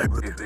I believe.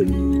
Gracias.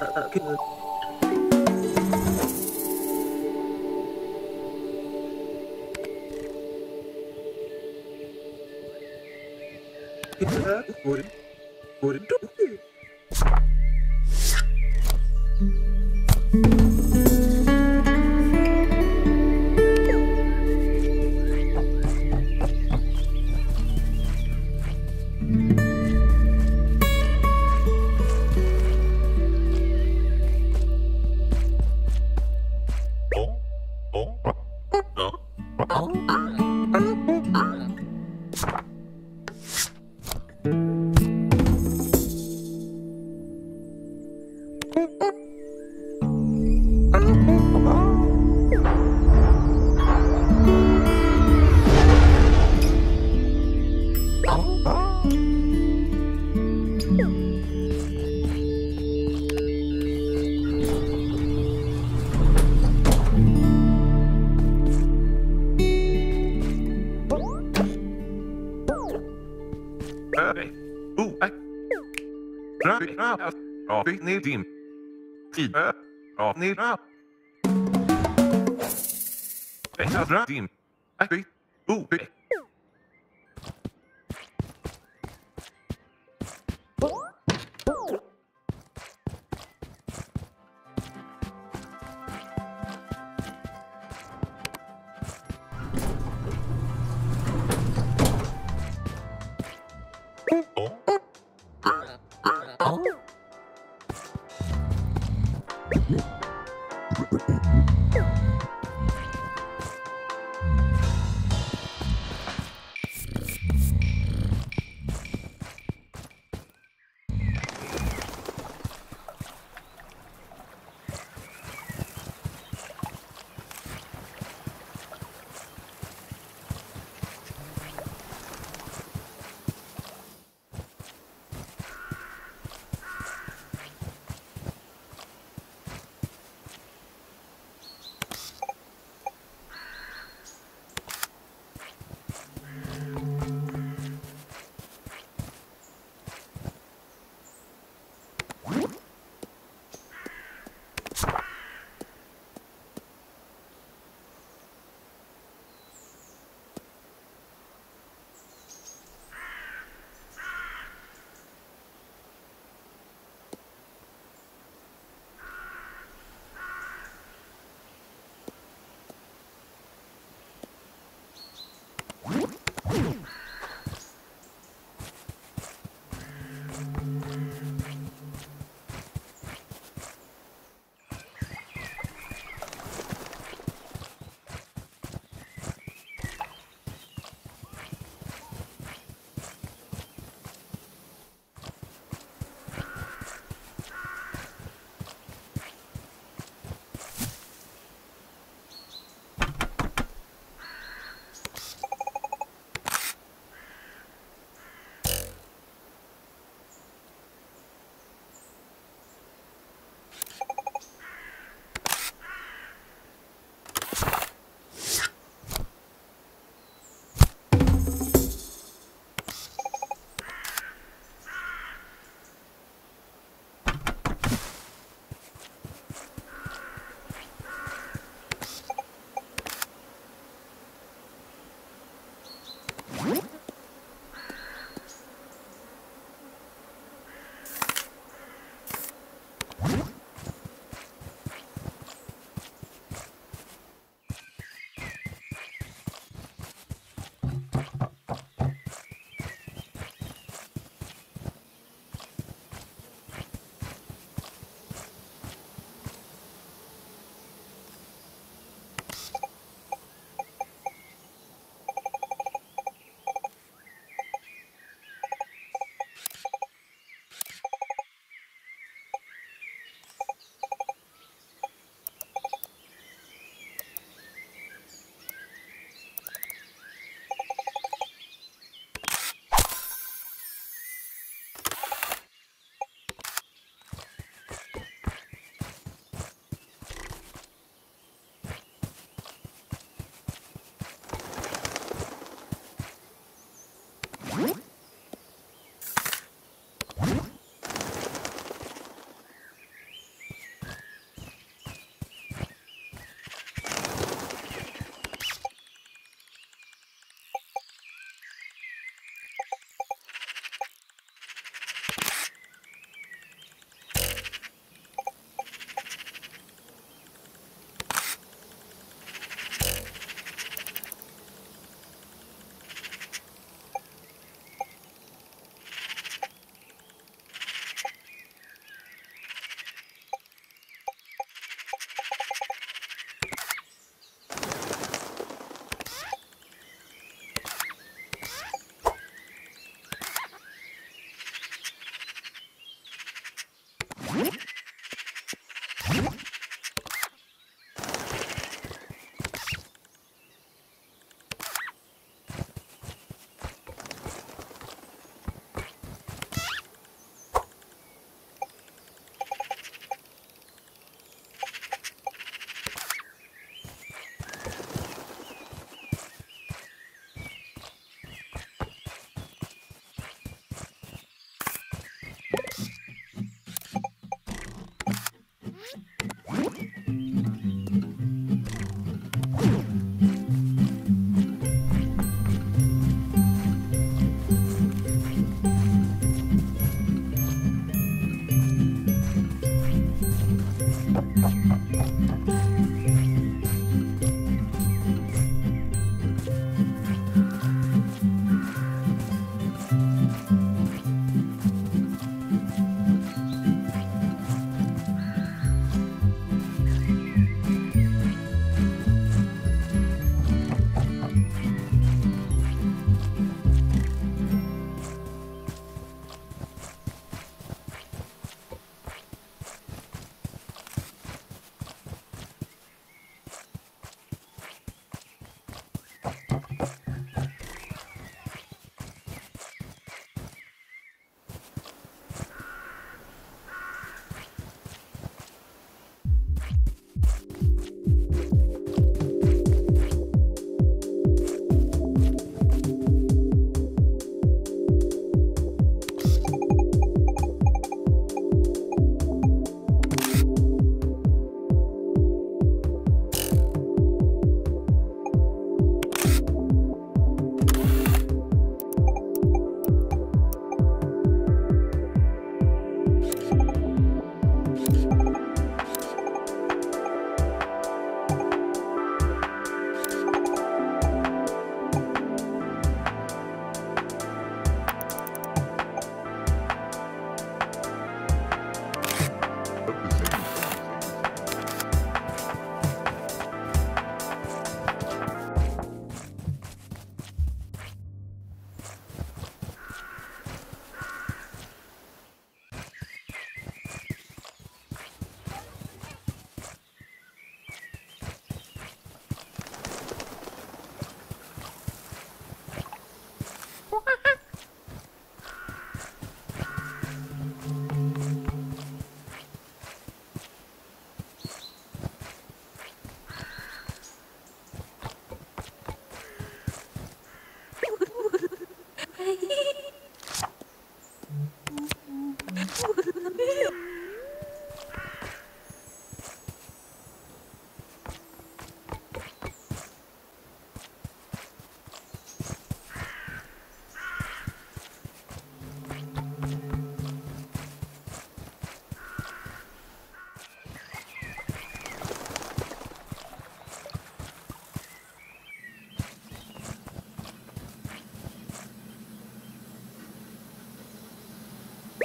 tạo tạo kết nối ഒരു ni dim. Tid. Av ni rö. Växa rö dim. Äckligt. O...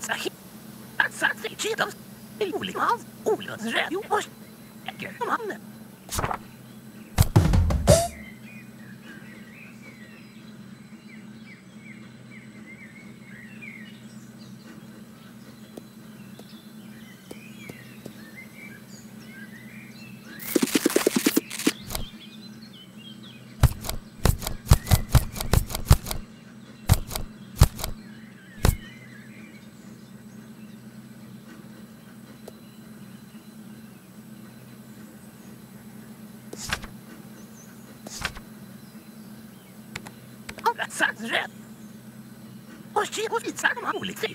Pizza satt sig i olika av Olens radio och äger mannen. rätt. Och tjuv och vitsar de har olika.